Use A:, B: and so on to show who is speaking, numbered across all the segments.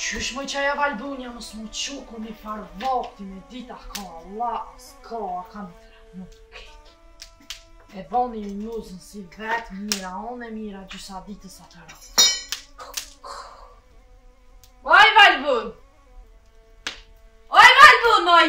A: Qysh më qaja Valbonja më smu çuka një farë vakti me ditë ka la as ka a kam në këtë. E boni një nusen si vetë mjera unë e mjera gjysa ditës a
B: të rrasë.
C: Oj
A: Valbonë!
C: Oj
A: Valbonë, oj!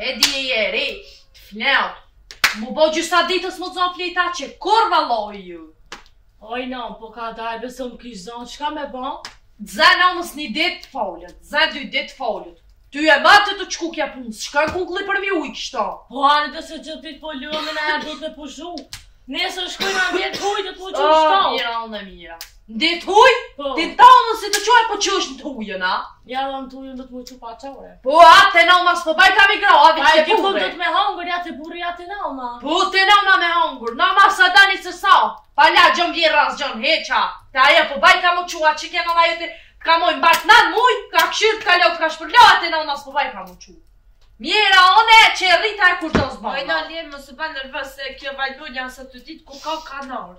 A: Edi e jeri, tu flejt, mu bo gjysa ditës mu zonë flita që kur valoj ju.
B: Oj nanë, po kadalë be se m'kish zonë, çka me bo?
A: Dza nanës një ditë tu flejt, dza dy ditë tu flejt. Ty e ba të të qku kjo punë, shka kukli për mi ujë kështo.
B: Po nanë dhe se gjithë ditë po lëmë në e du të pushu. Nesër shkojmë në vjetë kujtë të pushu shto.
A: Oh, mjera unë e mjera. N'dhe të huj?
B: Po.
A: Ti te nana s'je tu u çu po qysh në të hujën, a?
B: Ja, dhe në të hujën do të m'u çu pa çare.
A: Po, a, te nana s'po bajka mi gra, a,
B: veç te
A: burri.
B: Po, do të me hangër, ja te burri, ja te nana.
A: Po, te nana me hangër, në ma sa dani se sa. Pa la, gja m'bjer as gja m'heq a. Te ai po bajka m'u çu, që ke në ma jute, ka moj mbajt në muj, ka fshirë, ka la, ka shpërla, a te nana s'po bajka m'u çu. Mjera unë që e rrita e kurgjo s'ban.
C: Oj nanë, lirë, mos ban nervoz, se kjo Valbonja asë të ditë, ku ka kanarë.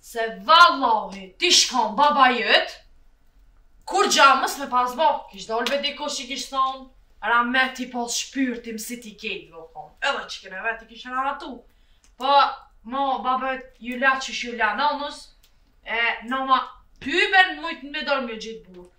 B: Se
A: vallahi t'ish kon baba jot Kurgja mos me pas bo Kish dol be dikush i kish thon Ra me t'i pas shpirtin si ti kejt vo kon Edhe që kene vet i kish ratu Po mo baba jot ju la qeshtu ju la nanës E
C: nana ty ben mujt me dol me gjet burrë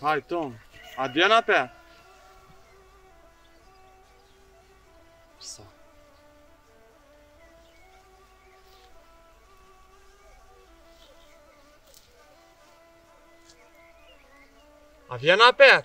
D: Haj, Tom. A vjen apet? Sa? A vjen apet?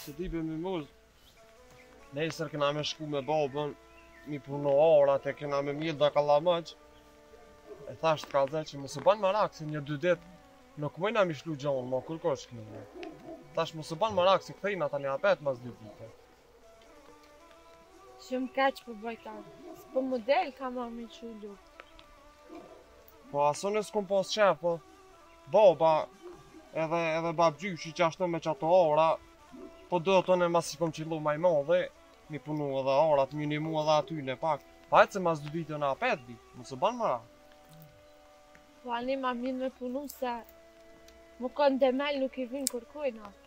D: Se ti për mi mos Nesër kena me shku me babën Me i punu arat e kena me mjellë dhe kallamoq E thash të kallëzoj që mos ban merak se një dy dit Nuk mujna me i lshu gjonë, ma kur kosh kena Thash mos ban merak se kthehna tani apet mas dy dite
E: Shumë keq për bajtar. S'po më del ka më me që luft.
D: Po as unë s'kom pas qef, po baba edhe, edhe babgjyshi që asht me qato ara, po domethanë masi kom qillu ma i madhi, me i punu edhe arat, të mjëni mu edhe aty ngapak. Pa e që mas dy ditëve apet vi, mos ban merak.
E: Po ani ma mirë me punu se me
C: kanë dembel nuk i vyn kërkujt atë.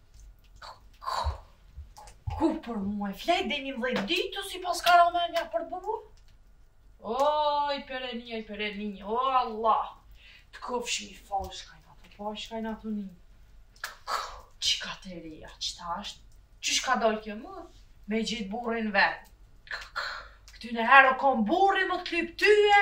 C: Ku për
A: me fjet dhe ni natë ditu s'i paska ra me ardh për burrë? Oj, Perëni, Perëni, o Allah! T'kofsha falë shkajnë ato, po shkajnë ato një. Çka t'reja, çka është? Qysh ka dal kjo më? Me gjithë burrin e vet. Këtij herë o ka burri më të lypë tyje,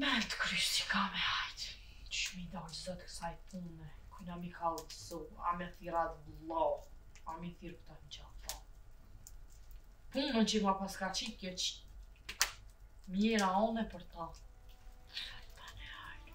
A: Me t'kry si ka me ardh. Qysh me i dal zot kësaj pune, kujna me i kallxu, a me thirr atë vllau, a me i thirr këta gjata. Punën që ma paska qit kjo, e mjera une për ta.
D: Fal bane hajt.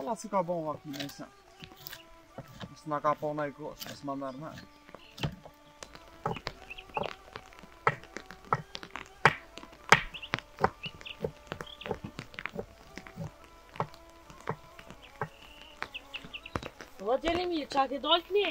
D: Alla si ka bon nga këtë një sen Nësë nga ka po nga i gosh, nësë ma mërë me
B: Vëllë të jeni mirë, qa ke dalë të një?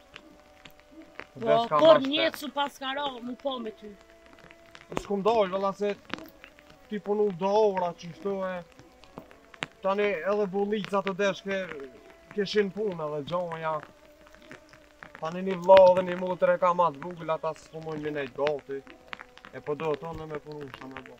F: Po,
B: kur njëtë s'u paska ra, mu po me ty.
A: S'kam dal valla se tu punu do ora qishtu e... Tani edhe bullicat deshkeshin punë edhe gjaja... Tani një vla dhe një motër i kam ma t'vogla ta s'punojnë hiç gati. E po dojnë me punu shka me bo.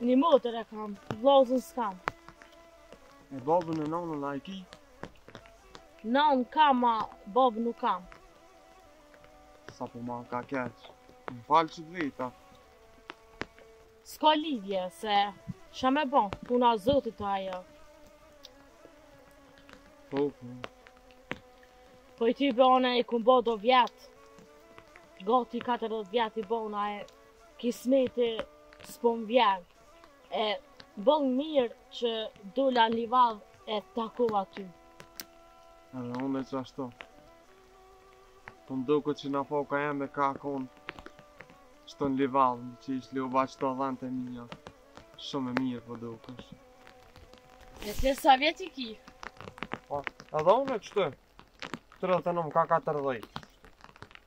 B: Një motër e kam, vllazën, s'kam.
A: E babën e nanën a i ki?
B: Nanë kam, a babë nuk kam.
A: Sa po m'vjen keq, më fal që të veta.
B: S'ka lidhje, se ça me bon, puna e Zotit ajo.
A: Po, po.
B: Po hajt ty, bën, i kom bo do vjetë, gati 40 vjetë i bona e Kismeti s'po m'vjen e boll mir që dola n'livadh e takova ty.
A: Edhe une qashtu. Po m'duket që nafaka jeme ka kon. Qëto në livadh qishtu tu i ba qëto dhentë e mija Shumë e mirë po dukesh
B: E ti sa vjet i ki?
A: Po, edhe une qëtu 39 kah 40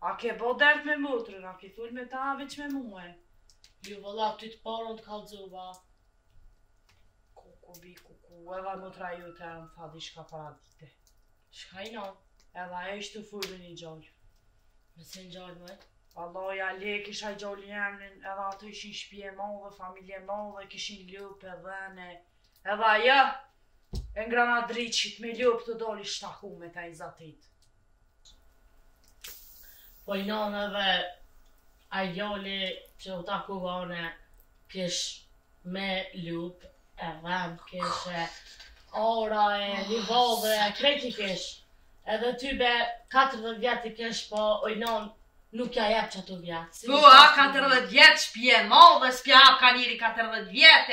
B: A ke bo
A: dert me motrën, a ke fol me ta veç me mue?
B: Jo valla ty të parën të kallxova.
A: Kuku bi, kuku, edhe motra jote më tha diçka para dite.
B: Shka, a?
A: Edhe ajo ish tu fol me një djalë.
B: Me cilin djalë me?
A: Allah ja le, kësaj djalë jemin, edhe ato ishin shpi e madhe, familje e madhe, kishin lopë, dhen. Dhe Edhe ajo e ngra madriçit me lopë tu dalë ish taku me ta i zatit.
B: Po oj nanë edhe ai djali që u taku vane kish me lopë e vend kish e ara e livadhe e krejt i kish. Edhe tybe 40 vjet i kish po oj nanë nuk ja jep qato vjet.
A: Po a 40 vjet shpi e madhe s'pja ka njeri 40 vjet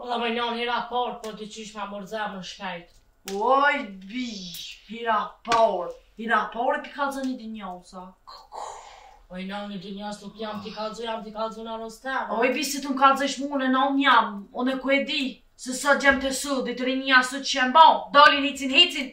A: Oj nanë i raport, po
B: di qysh ma marrë zemë ma shpejt.
A: Oj, bi, i raport, i raport
B: t'i kallzon dynjasë. Oj, nanë dynjasë nuk jam t'i kallzu, jam t'i kallzu nanës teme.
A: Oj, bi, se tu më kallzu ish mu unë nanë jam, unë po e di, se sot gjemtë e sodit, rinia së që e mba, dalin hecin hecin,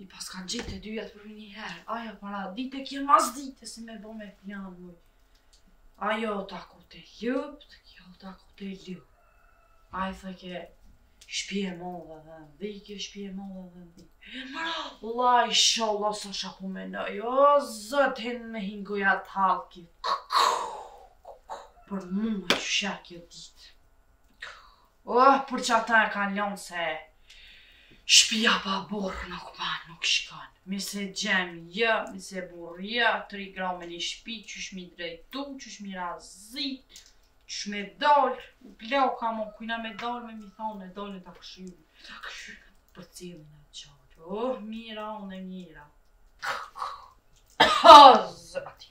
A: I paskan gjetë të dyjat përnjëherë, ajo paradite e kjo masdite, si me bo me plan moj. Ajo taku te lopët, kjo taku te lopët. Ajo thë ke shpi e madhe dhe në dhi, kjo shpi e madhe dhe në dhi. E Mira, la i shala sa shumë po menoj, o zot hinë me hingoja të halki. Për mu me shakë e ditë. Oh, për qata e kanë lanë se shpia pa burrë nuk ba, nuk shkon. Mi se gjem, jë, mi se burrë, jë, tri gra me një shpi, qysh me i drejtu, qysh me i razit, qysh me dalë, u pleo ka mo, kujna me dalë, me mi thanë, me dalë, ta këshyri, ta këshyri, për cilin e qarë, oh, Mira, unë e mira. Oh, zoti.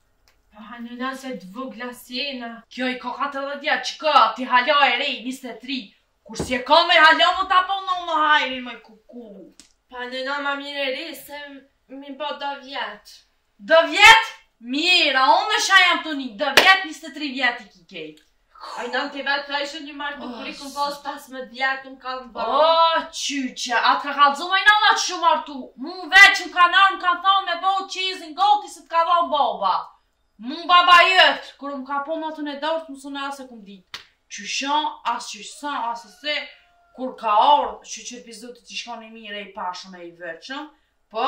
B: Po a nana se
A: të
C: vogla s'jena.
A: Kjo i ka 40 vjet, çka ti hala e re, 23. Kur si e ka me hala më ta po në në hajrin me kuku.
C: Po nana ma mirë e re, se mi ba do vjet.
A: Do vjet? Mira, unë çka jam tu ni, do vjet 23 vjet i ki krejt.
C: Aj nanë ti vetë ka ishë një martë të kuri këm pas pas me djetë unë kam
A: ba
C: O,
A: qyqe, a t'ka kallzu moj nana qysh u martu Mu veç më kanë ardhë më kanë thonë me bo çejzin gati se të ka dhonë baba Mu baba jot, kur më ka pa më atë në dorët më sënë as e kam ditë Qysh o, as qysh s'o, as se Kur ka ardhë, shyqyr pi zotit qëlloi i
C: mirë
A: i
C: pashëm
A: e
B: i
C: vyeshëm Po,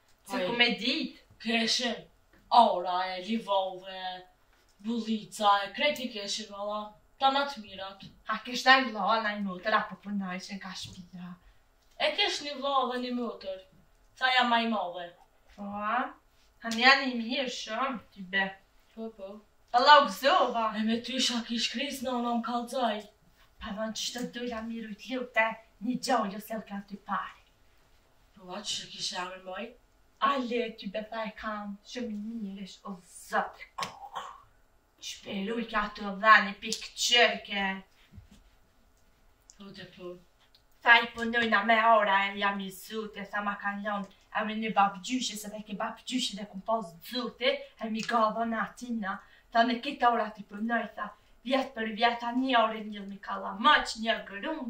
B: Se
C: ku me ditë?
B: Kishin ara e livadhe, bullica e krejt i kishin valla, tana të mirat.
C: A kish naj vlla, naj motër, apo për naj që nga shpia?
B: E kish një vlla dhe një motër, tha jam ma i madhi.
C: Po, a? A nanë i mirë shumë, tybe.
B: Po, po.
C: Valla u gëzova.
B: E me ty çka ish kris nanë më kallzoj.
C: Pa dhe në që shtë dojla mirë u t'lupte, një gjallë se u ka t'i pari.
B: Po atë që kishe amë moj?
C: A le ty beta e kam që më njërish o zot. Shperuj ka të dhani pik qërke.
B: Po të po.
C: Tha i punoj në me ora e jam i zoti, tha ma kanë lënë, e me një babgjysh, se edhe ke babgjyshi dhe kumë pas zoti, e m'i ka dhënë atina, tha në këto ora të punoj, tha, vjet për vjet, a një orë një një kalla, maqë një
B: gërunë,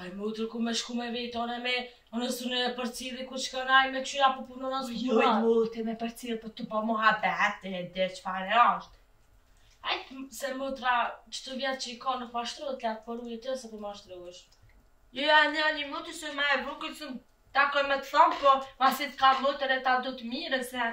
C: Ai motër kur me
B: shku me
C: vetë,
B: one
C: me,
B: one
C: su në
B: përcili ku shkën ai me këshu ja po punë në
C: zhjë. Jo, i mu të me
B: përcili, po
C: të po muhabet, edhe çfarë asht.
B: Ai se motra, që do vjet që i ka mashtru, të letë për ujë të se për po mashtru është.
C: Jo, ja një një mu të se me e vukë, të se ta kërë me të
B: thanë, po masi t'ka motër e
A: ta do të mirën, se...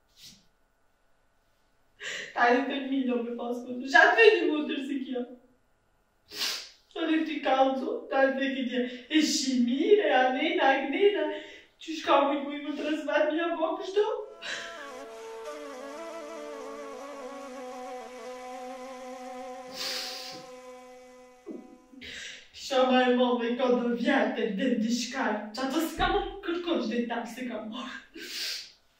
A: Ka
B: një të
G: një do me pas më
B: të
G: shatë me një motër si
H: kjo. Në në ti kallzo, ta e të këtë e shimire, a nena, a nena, çka më i mujë më të rëzvat një apo kështu? Kisha ma e madhe i ka do vjet edhe në dishkarë, që ato s'ka më
B: kërkon që dhe
G: i
B: tapë se ka marrë.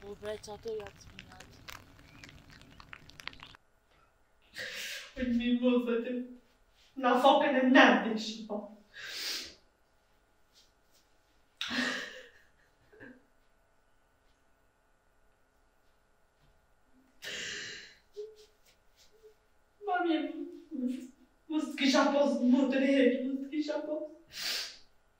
B: Po
G: bre që ato janë të minat.
H: Për një një më dhe të nga fokën e nëndin shumë po. Ma mirë, mos t'kisha pas motër, mos t'kisha pas.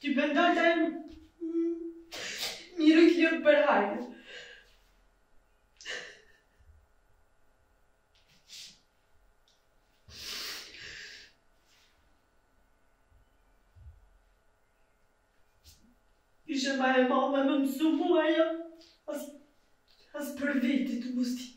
H: Ti bën dal taj Mirë i klirë për hajnë Ishe ma e madhe me mësu mua jo As, as për veti musti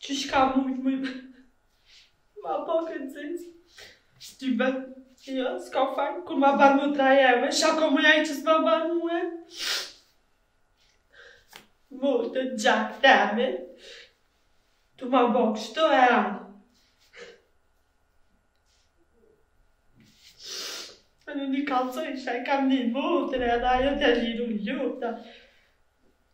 H: Çka mujt me ma bo këtë zëjtë. Shti bet, jo, s'ka fajn, kur ma ban motra jeme, shako më jaj që s'ma ban më e.
A: Më të gjak theme, tu ma bo kështu e anë. Në një kallzoj, shaj kam një motër edhe ajo të liru lukta.